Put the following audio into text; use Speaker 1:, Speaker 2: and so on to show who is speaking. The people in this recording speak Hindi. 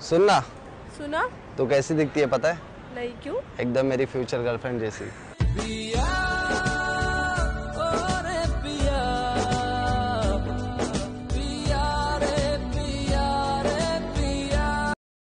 Speaker 1: सुनना।
Speaker 2: सुना।
Speaker 1: तू कैसी दिखती है पता है?
Speaker 2: नहीं क्यों?
Speaker 1: एकदम मेरी फ्यूचर गर्लफ्रेंड जैसी।